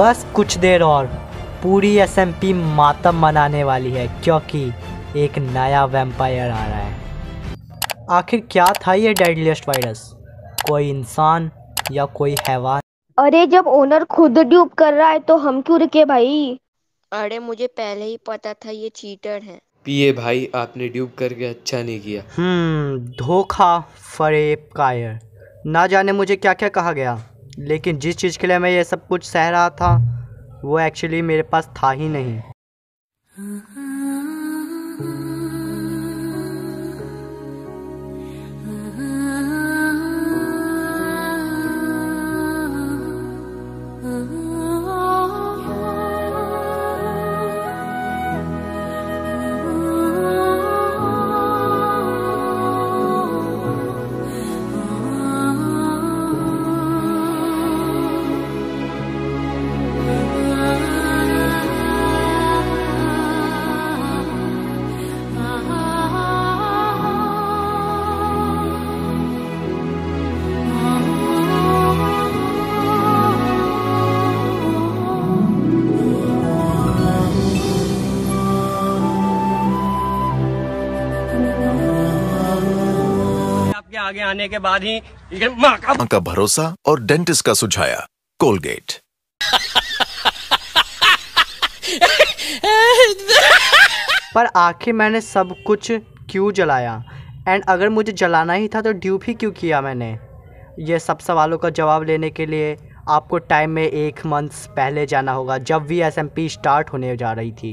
बस कुछ देर और। पूरी एसएमपी मातम मनाने वाली है क्योंकि एक नया वेम्पायर आ रहा है। आखिर क्या था ये डेडलिएस्ट वायरस कोई इंसान या कोई हैवान? अरे जब ओनर खुद ड्यूब कर रहा है तो हम क्यों रुके भाई? अरे मुझे पहले ही पता था ये चीटर है। पिए भाई आपने ड्यूब करके अच्छा नहीं किया। हम्म धोखा फरेब कायर ना जाने मुझे क्या क्या कहा गया। लेकिन जिस चीज़ के लिए मैं ये सब कुछ सह रहा था, वो एक्चुअली मेरे पास था ही नहीं। आगे आने के बाद ही माँ का का भरोसा और डेंटिस्ट का सुझाया कोलगेट। पर आखिर मैंने सब कुछ क्यों जलाया? एंड अगर मुझे जलाना ही था तो ड्यूब ही क्यों किया मैंने? ये सब सवालों का जवाब लेने के लिए आपको टाइम में एक मंथ्स पहले जाना होगा जब V S M P start होने जा रही थी।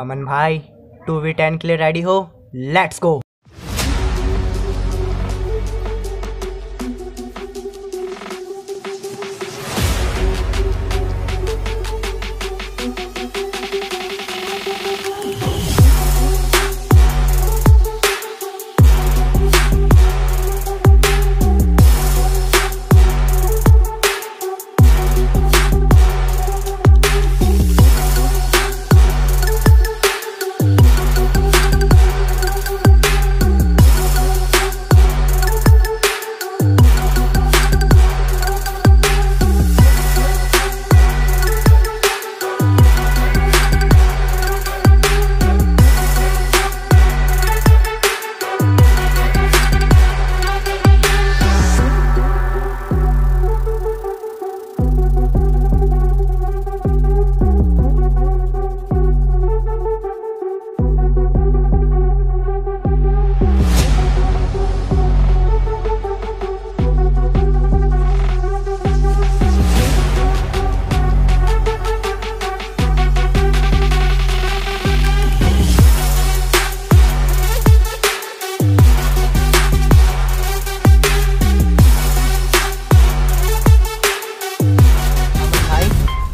अमन भाई टू वी टेन के लिए रेडी हो? लेट्स गो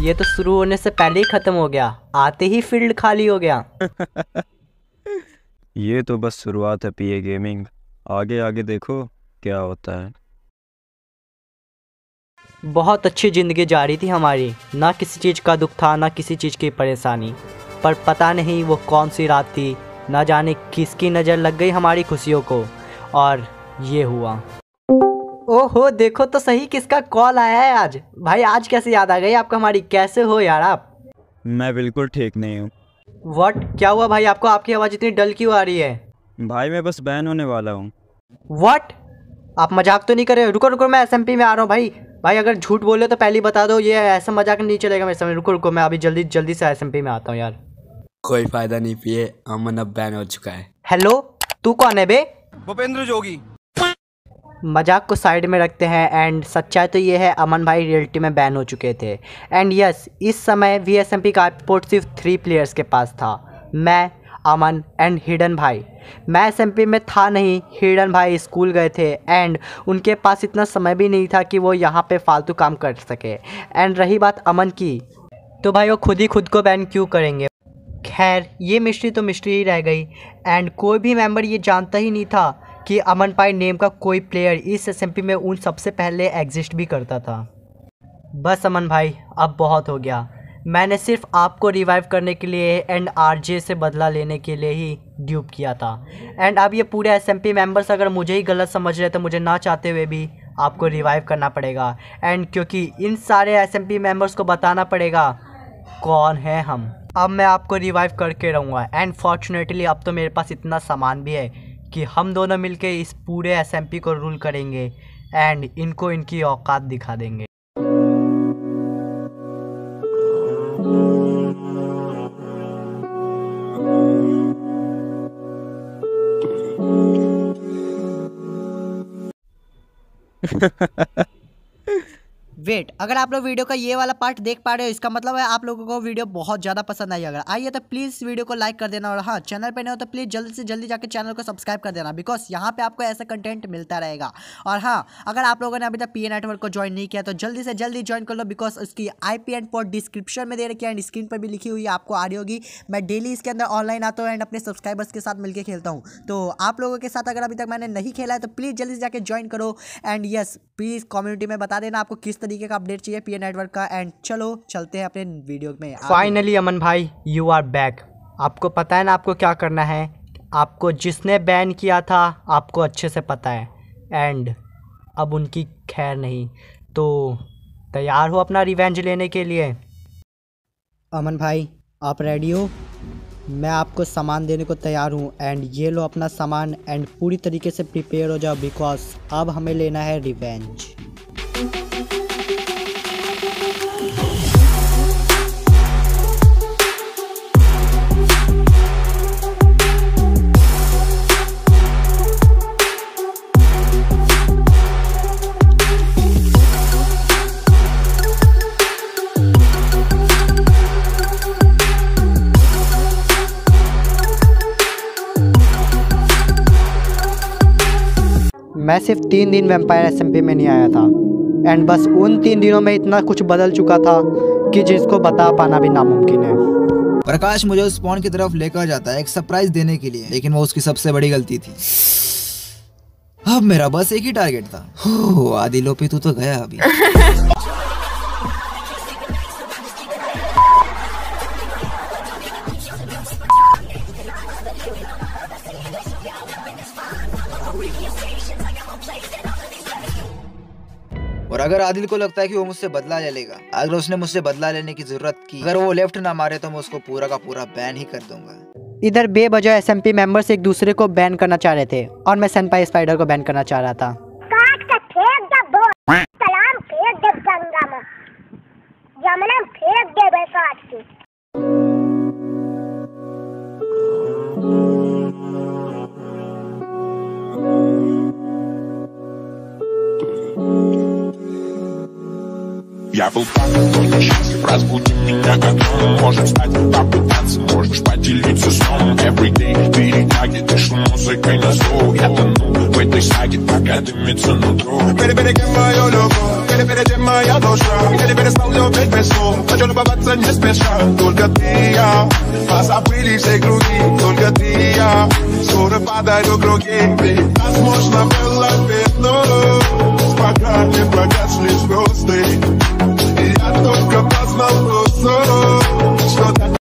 ये तो शुरू होने से पहले ही ख़त्म हो गया। आते ही फ़ील्ड खाली हो गया। ये तो बस शुरुआत है पीए गेमिंग। आगे आगे देखो क्या होता है। बहुत अच्छी ज़िंदगी जा रही थी हमारी। ना किसी चीज़ का दुख था ना किसी चीज़ की परेशानी। पर पता नहीं वो कौन सी रात थी। ना जाने किसकी नज़र लग गई हमारी खुशियों को। और ये हुआ। ओहो देखो तो सही किसका कॉल आया है आज। भाई आज कैसे याद आ गई आपको हमारी? कैसे हो यार आप? मैं बिल्कुल ठीक नहीं हूँ। व्हाट क्या हुआ भाई? आपको आपकी आवाज़ इतनी डल क्यों आ रही है? भाई मैं बस बैन होने वाला हूँ। व्हाट आप मज़ाक तो नहीं कर रहे रुको रुको मैं एसएमपी में आ रहा हूँ भाई। भाई अगर झूठ बोले तो पहले बता दो ये ऐसा मज़ाक नहीं चलेगा मेरे समय रुको रुको मैं अभी जल्दी जल्दी से एसएमपी में आता हूँ यार। कोई फ़ायदा नहीं पिए अमन अब बैन हो चुका है। हेलो तू कौन है बे? भूपेंद्र जोगी। मज़ाक को साइड में रखते हैं एंड सच्चाई तो ये है, अमन भाई रियलिटी में बैन हो चुके थे। एंड यस इस समय वी एस एम पी का रिपोर्ट सिर्फ़ थ्री प्लेयर्स के पास था। मैं, अमन एंड हिडन भाई। मैं एस एम पी में था नहीं, हिडन भाई स्कूल गए थे। एंड उनके पास इतना समय भी नहीं था कि वो यहाँ पे फालतू काम कर सके। एंड रही बात अमन की तो भाई वो खुद ही खुद को बैन क्यों करेंगे? खैर, ये मिस्ट्री तो मिस्ट्री ही रह गई। एंड कोई भी मेंबर ये जानता ही नहीं था कि अमन पाई नेम का कोई प्लेयर इस एसएमपी में उन सबसे पहले एग्जिस्ट भी करता था। बस अमन भाई, अब बहुत हो गया। मैंने सिर्फ़ आपको रिवाइव करने के लिए एंड आरजे से बदला लेने के लिए ही ड्यूब किया था। एंड अब ये पूरे एसएमपी मेंबर्स अगर मुझे ही गलत समझ रहे तो मुझे ना चाहते हुए भी आपको रिवाइव करना पड़ेगा। एंड क्योंकि इन सारे एसएमपी मेंबर्स को बताना पड़ेगा, कौन है हम? अब मैं आपको रिवाइव करके रहूँगा। एंड फॉर्चुनेटली अब तो मेरे पास इतना सामान भी है। कि हम दोनों मिलके इस पूरे एसएमपी को रूल करेंगे एंड इनको इनकी औकात दिखा देंगे। वेट अगर आप लोग वीडियो का ये वाला पार्ट देख पा रहे हो, इसका मतलब है आप लोगों को वीडियो बहुत ज़्यादा पसंद आई अगर आइए तो प्लीज़ वीडियो को लाइक कर देना और हाँ चैनल पे नहीं हो तो प्लीज़ जल्दी से जल्दी जाकर चैनल को सब्सक्राइब कर देना बिकॉज़ यहाँ पे आपको ऐसा कंटेंट मिलता रहेगा। और हाँ अगर आप लोगों ने अभी तक पी नेटवर्क को ज्वाइन नहीं किया तो जल्दी से जल्दी ज्वाइन कर लो बिकॉज़ उसकी I P and port description में दे रखी है एंड स्क्रीन पर भी लिखी हुई आपको आ रही होगी। मैं डेली इसके अंदर ऑनलाइन आता हूँ एंड अपने सब्सक्राइबर्स के साथ मिलकर खेलता हूँ। तो आप लोगों के साथ अगर अभी तक मैंने नहीं खेला है तो प्लीज़ जल्दी से जाकर ज्वाइन करो एंड यस प्लीज़ कम्युनिटी में बता देना आपको किस तरीके का अपडेट चाहिए पीएन नेटवर्क का एंड चलो चलते हैं अपने वीडियो में फाइनली अमन भाई यू आर बैक आपको पता है ना आपको क्या करना है? आपको जिसने बैन किया था आपको अच्छे से पता है। एंड अब उनकी खैर नहीं। तो तैयार हो अपना रिवेंज लेने के लिए? अमन भाई आप रेडी हो? मैं आपको सामान देने को तैयार हूँ। एंड ये लो अपना सामान एंड पूरी तरीके से प्रिपेयर हो जाओ बिकॉज़ अब हमें लेना है रिवेंज मैं सिर्फ़ तीन दिन वेम्पायर एस में नहीं आया था। एंड बस उन तीन दिनों में इतना कुछ बदल चुका था कि जिसको बता पाना भी नामुमकिन है। प्रकाश मुझे उस पॉन की तरफ़ लेकर जाता है एक सरप्राइज़ देने के लिए लेकिन वो उसकी सबसे बड़ी गलती थी। अब मेरा बस एक ही टारगेट था। आदि लोपी तू तो गया अभी। और अगर आदिल को लगता है कि वो मुझसे बदला ले लेगा, अगर उसने मुझसे बदला लेने की ज़रूरत की, अगर वो लेफ़्ट ना मारे तो मैं उसको पूरा का पूरा बैन ही कर दूँगा। इधर बेवजह एस एम पी मेंबर्स एक दूसरे को बैन करना चाह रहे थे और मैं सनपाई स्पाइडर को बैन करना चाह रहा था। был так только счастлив. Разбуди меня, как он может стать Попытаться, можешь поделиться сном Every day перетяги, дышу музыкой на зло Я тону в этой саге, пока дымится нутро Перебереги мою любовь, перебереги моя душа? Я не перестал любить без слов, хочу любоваться не спеша. Только ты и я, а позабыли все круги. Только ты и я, скоро подарю круги. Ведь нас можно было вернуть. Пока не погасли звезды. Только посмотрю